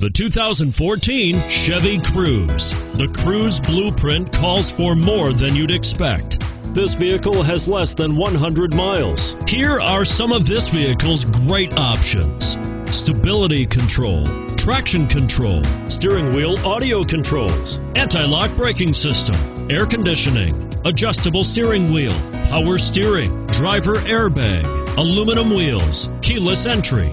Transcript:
The 2014 Chevy Cruze. The Cruze blueprint calls for more than you'd expect. This vehicle has less than 100 miles. Here are some of this vehicle's great options. Stability control, traction control, steering wheel audio controls, anti-lock braking system, air conditioning, adjustable steering wheel, power steering, driver airbag, aluminum wheels, keyless entry.